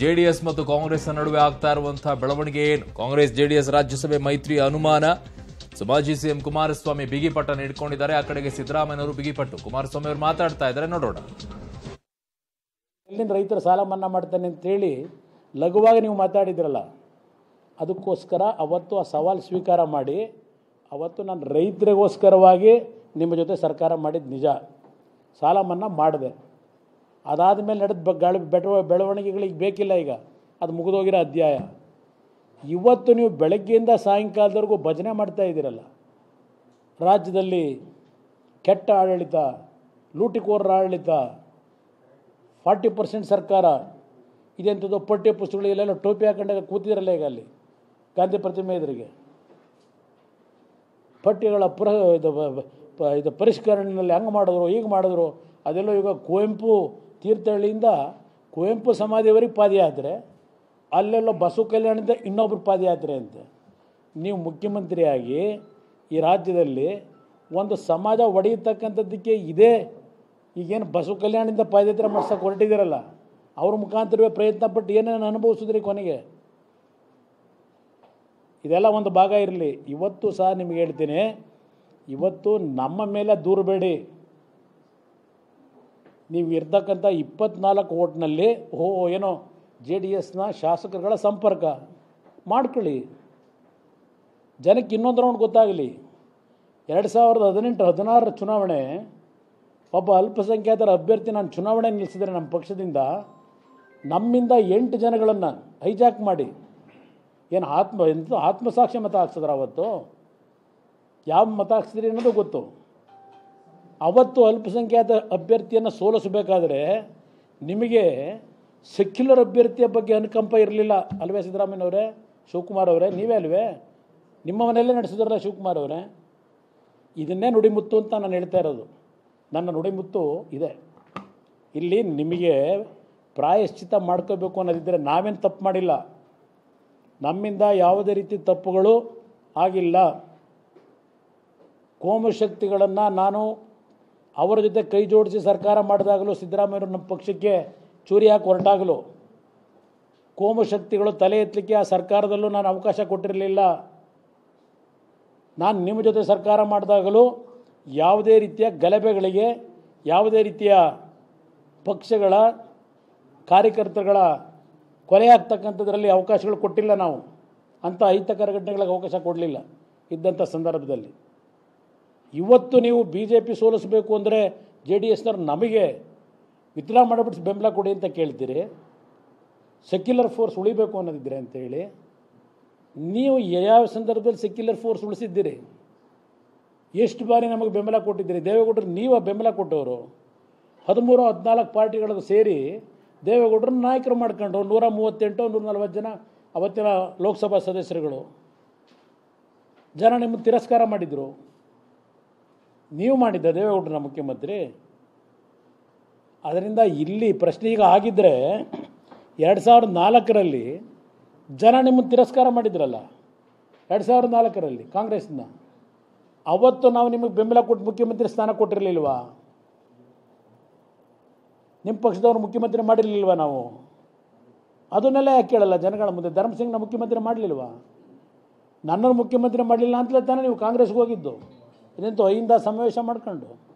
JDS ಮತ್ತು ಕಾಂಗ್ರೆಸ್ ನಡುವೆ ಆಗ್ತಾ ಇರುವಂತಹ ಬೆಳವಣಿಗೆ ಏನು? ಕಾಂಗ್ರೆಸ್, ಜೆಡಿಎಸ್ ರಾಜ್ಯಸಭೆ ಮೈತ್ರಿ ಅನುಮಾನ. ಸೊ ಮಾಜಿ ಸಿಎಂ ಕುಮಾರಸ್ವಾಮಿ ಬಿಗಿಪಟ್ಟ ನೀಡಿಕೊಂಡಿದ್ದಾರೆ. ಆ ಕಡೆಗೆ ಸಿದ್ದರಾಮಯ್ಯನವರು ಬಿಗಿಪಟ್ಟು. ಕುಮಾರಸ್ವಾಮಿ ಅವರು ಮಾತಾಡ್ತಾ ಇದ್ದಾರೆ. ನೋಡೋಣ. ಎಲ್ಲಿಂದ ರೈತರ ಸಾಲ ಮನ್ನಾ ಮಾಡ್ತಾನೆ ಅಂತೇಳಿ ಲಘುವಾಗಿ ನೀವು ಮಾತಾಡಿದ್ರಲ್ಲ, ಅದಕ್ಕೋಸ್ಕರ ಅವತ್ತು ಆ ಸವಾಲು ಸ್ವೀಕಾರ ಮಾಡಿ, ಅವತ್ತು ನಾನು ರೈತರಿಗೋಸ್ಕರವಾಗಿ ನಿಮ್ಮ ಜೊತೆ ಸರ್ಕಾರ ಮಾಡಿದ ನಿಜ. ಸಾಲ ಮನ್ನಾ ಮಾಡಿದೆ. ಅದಾದ ಮೇಲೆ ನಡೆದ ಗಾಳಿ ಬೆಳವಣಿಗೆಗಳಿಗೆ ಬೇಕಿಲ್ಲ ಈಗ. ಅದು ಮುಗಿದೋಗಿರೋ ಅಧ್ಯಾಯ. ಇವತ್ತು ನೀವು ಬೆಳಗ್ಗೆಯಿಂದ ಸಾಯಂಕಾಲದವರೆಗೂ ಭಜನೆ ಮಾಡ್ತಾ ಇದ್ದೀರಲ್ಲ. ರಾಜ್ಯದಲ್ಲಿ ಕೆಟ್ಟ ಆಡಳಿತ, ಲೂಟಿಕೋರರ ಆಡಳಿತ, ಫಾರ್ಟಿ ಪರ್ಸೆಂಟ್ ಸರ್ಕಾರ, ಇದೆಂಥದ್ದು ಪಠ್ಯ ಪುಸ್ತಕಗಳಿಗೆಲ್ಲ ಟೋಪಿ ಹಾಕೊಂಡಾಗ ಕೂತಿದ್ರಲ್ಲ ಈಗ ಅಲ್ಲಿ, ಗಾಂಧಿ ಪ್ರತಿಮೆ ಎದುರಿಗೆ. ಪಠ್ಯಗಳ ಪುರ ಇದು ಇದು ಪರಿಷ್ಕರಣೆಯಲ್ಲಿ ಹೆಂಗೆ ಮಾಡಿದ್ರು ಈಗ ಮಾಡಿದ್ರು, ಅದೆಲ್ಲ ಈಗ ಕುವೆಂಪು ತೀರ್ಥಹಳ್ಳಿಯಿಂದ ಕುವೆಂಪು ಸಮಾಧಿಯವರೆಗೆ ಪಾದಯಾತ್ರೆ, ಅಲ್ಲೆಲ್ಲ ಬಸವ ಕಲ್ಯಾಣದಿಂದ ಇನ್ನೊಬ್ರು ಪಾದಯಾತ್ರೆ ಅಂತೆ. ನೀವು ಮುಖ್ಯಮಂತ್ರಿಯಾಗಿ ಈ ರಾಜ್ಯದಲ್ಲಿ ಒಂದು ಸಮಾಜ ಒಡೆಯತಕ್ಕಂಥದ್ದಕ್ಕೆ ಇದೇ ಈಗೇನು ಬಸವ ಕಲ್ಯಾಣದಿಂದ ಪಾದಯಾತ್ರೆ ಮಾಡ್ಸೋಕೆ ಹೊರಟಿದ್ದೀರಲ್ಲ, ಅವ್ರ ಮುಖಾಂತರವೇ ಪ್ರಯತ್ನ ಪಟ್ಟು ಏನೇನು ಅನುಭವಿಸಿದ್ರಿ ಕೊನೆಗೆ? ಇದೆಲ್ಲ ಒಂದು ಭಾಗ ಇರಲಿ. ಇವತ್ತು ಸಹ ನಿಮಗೆ ಹೇಳ್ತೀನಿ. ಇವತ್ತು ನಮ್ಮ ಮೇಲೆ ದೂರಬೇಡಿ ನೀವು ಇರ್ತಕ್ಕಂಥ ಇಪ್ಪತ್ನಾಲ್ಕು ಓಟ್ನಲ್ಲಿ ಓ ಏನೋ ಜೆ ಡಿ ಎಸ್ನ ಶಾಸಕರುಗಳ ಸಂಪರ್ಕ ಮಾಡ್ಕೊಳ್ಳಿ. ಜನಕ್ಕೆ ಇನ್ನೊಂದು ರೌಂಡ್ ಗೊತ್ತಾಗಲಿ. ಎರಡು ಸಾವಿರದ ಹದಿನೆಂಟು ಹದಿನಾರರ ಚುನಾವಣೆ, ಒಬ್ಬ ಅಲ್ಪಸಂಖ್ಯಾತರ ಅಭ್ಯರ್ಥಿ ನಾನು ಚುನಾವಣೆ ನಿಲ್ಲಿಸಿದರೆ ನಮ್ಮ ಪಕ್ಷದಿಂದ ನಮ್ಮಿಂದ ಎಂಟು ಜನಗಳನ್ನು ಹೈಜಾಕ್ ಮಾಡಿ. ಏನು ಆತ್ಮ, ಎಂತ ಆತ್ಮಸಾಕ್ಷಿ ಮತ ಹಾಕ್ಸಿದ್ರ ಅವತ್ತು? ಯಾವ ಮತ ಹಾಕ್ಸಿದ್ರಿ ಅನ್ನೋದು ಗೊತ್ತು. ಅವತ್ತು ಅಲ್ಪಸಂಖ್ಯಾತ ಅಭ್ಯರ್ಥಿಯನ್ನು ಸೋಲಿಸಬೇಕಾದ್ರೆ ನಿಮಗೆ ಸೆಕ್ಯುಲರ್ ಅಭ್ಯರ್ಥಿಯ ಬಗ್ಗೆ ಅನುಕಂಪ ಇರಲಿಲ್ಲ ಅಲ್ವೇ ಸಿದ್ದರಾಮಯ್ಯನವರೇ? ಶಿವಕುಮಾರ್ ಅವರೇ? ನೀವೇ ಅಲ್ವೇ? ನಿಮ್ಮ ಮನೆಯಲ್ಲೇ ನಡೆಸಿದ್ರಲ್ಲ ಶಿವಕುಮಾರ್ ಅವರೇ? ಇದನ್ನೇ ನುಡಿಮುತ್ತು ಅಂತ ನಾನು ಹೇಳ್ತಾ ಇರೋದು. ನನ್ನ ನುಡಿಮುತ್ತು ಇದೆ. ಇಲ್ಲಿ ನಿಮಗೆ ಪ್ರಾಯಶ್ಚಿತ ಮಾಡ್ಕೋಬೇಕು ಅನ್ನೋದಿದ್ದರೆ ನಾವೇನು ತಪ್ಪು ಮಾಡಿಲ್ಲ. ನಮ್ಮಿಂದ ಯಾವುದೇ ರೀತಿ ತಪ್ಪುಗಳು ಆಗಿಲ್ಲ. ಕೋಮಶಕ್ತಿಗಳನ್ನು ನಾನು ಅವರ ಜೊತೆ ಕೈ ಜೋಡಿಸಿ ಸರ್ಕಾರ ಮಾಡಿದಾಗಲೂ ಸಿದ್ದರಾಮಯ್ಯವರು ನಮ್ಮ ಪಕ್ಷಕ್ಕೆ ಚೂರಿ ಹಾಕಿ ಹೊರಟಾಗಲೂ ಕೋಮಶಕ್ತಿಗಳು ತಲೆ ಎತ್ತಲಿಕ್ಕೆ ಆ ಸರ್ಕಾರದಲ್ಲೂ ನಾನು ಅವಕಾಶ ಕೊಟ್ಟಿರಲಿಲ್ಲ. ನಾನು ನಿಮ್ಮ ಜೊತೆ ಸರ್ಕಾರ ಮಾಡಿದಾಗಲೂ ಯಾವುದೇ ರೀತಿಯ ಗಲಭೆಗಳಿಗೆ, ಯಾವುದೇ ರೀತಿಯ ಪಕ್ಷಗಳ ಕಾರ್ಯಕರ್ತರುಗಳ ಕೊಲೆ ಆಗ್ತಕ್ಕಂಥದ್ರಲ್ಲಿ ಅವಕಾಶಗಳು ಕೊಟ್ಟಿಲ್ಲ ನಾವು. ಅಂಥ ಅಹಿತಕರ ಘಟನೆಗಳಿಗೆ ಅವಕಾಶ ಕೊಡಲಿಲ್ಲ ಇದ್ದಂಥ ಸಂದರ್ಭದಲ್ಲಿ. ಇವತ್ತು ನೀವು ಬಿ ಜೆ ಪಿ ಸೋಲಿಸಬೇಕು ಅಂದರೆ ಜೆ ಡಿ ಎಸ್ನವ್ರು ನಮಗೆ ವಿತ್ಡ್ರಾ ಮಾಡಿಬಿಟ್ಟು ಬೆಂಬಲ ಕೊಡಿ ಅಂತ ಕೇಳ್ತೀರಿ. ಸೆಕ್ಯುಲರ್ ಫೋರ್ಸ್ ಉಳಿಬೇಕು ಅನ್ನೋದಿದ್ರೆ ಅಂತೇಳಿ ನೀವು ಯಾವ ಸಂದರ್ಭದಲ್ಲಿ ಸೆಕ್ಯುಲರ್ ಫೋರ್ಸ್ ಉಳಿಸಿದ್ದೀರಿ? ಎಷ್ಟು ಬಾರಿ ನಮಗೆ ಬೆಂಬಲ ಕೊಟ್ಟಿದ್ದೀರಿ? ದೇವೇಗೌಡರು, ನೀವು ಬೆಂಬಲ ಕೊಟ್ಟವರು. ಹದಿಮೂರು, ಹದಿನಾಲ್ಕು ಪಾರ್ಟಿಗಳದ್ದು ಸೇರಿ ದೇವೇಗೌಡರನ್ನ ನಾಯಕರು ಮಾಡ್ಕೊಂಡ್ರು. ನೂರ ಮೂವತ್ತೆಂಟು, ನೂರ ನಲ್ವತ್ತು ಜನ ಅವತ್ತಿನ ಲೋಕಸಭಾ ಸದಸ್ಯರುಗಳು. ಜನ ನಿಮ್ಮನ್ನು ತಿರಸ್ಕಾರ ಮಾಡಿದರು. ನೀವು ಮಾಡಿದ್ದ ದೇವೇಗೌಡರನ್ನ ಮುಖ್ಯಮಂತ್ರಿ, ಅದರಿಂದ ಇಲ್ಲಿ ಪ್ರಶ್ನೆ ಈಗ ಆಗಿದ್ದರೆ ಎರಡು ಸಾವಿರದ ನಾಲ್ಕರಲ್ಲಿ ಜನ ನಿಮ್ಮನ್ನು ತಿರಸ್ಕಾರ ಮಾಡಿದ್ರಲ್ಲ? ಎರಡು ಸಾವಿರದ ನಾಲ್ಕರಲ್ಲಿ ಕಾಂಗ್ರೆಸ್ನ. ಅವತ್ತು ನಾವು ನಿಮಗೆ ಬೆಂಬಲ ಕೊಟ್ಟು ಮುಖ್ಯಮಂತ್ರಿ ಸ್ಥಾನ ಕೊಟ್ಟಿರಲಿಲ್ವಾ? ನಿಮ್ಮ ಪಕ್ಷದವ್ರು ಮುಖ್ಯಮಂತ್ರಿ ಮಾಡಿರಲಿಲ್ವಾ ನಾವು? ಅದನ್ನೆಲ್ಲ ಯಾಕೆ ಕೇಳಲ್ಲ? ಜನಗಳ ಮುಂದೆ ಧರ್ಮಸಿಂಗ್ನ ಮುಖ್ಯಮಂತ್ರಿ ಮಾಡಲಿಲ್ವಾ? ನನ್ನನ್ನು ಮುಖ್ಯಮಂತ್ರಿ ಮಾಡಲಿಲ್ಲ ಅಂತಲೇ ತಾನೇ ನೀವು ಕಾಂಗ್ರೆಸ್ಗೆ ಹೋಗಿದ್ದು. ಇದಂತೂ ಐಂದ ಸಮಾವೇಶ ಮಾಡ್ಕೊಂಡು.